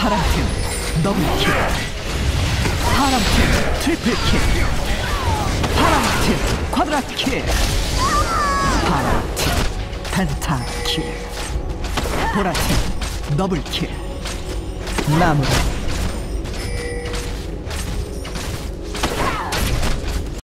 파랑팀 더블킬. 파랑팀 트리플킬. 파랑팀 쿼드라킬. 파랑팀 펜타킬. 보라팀 더블킬. 나무라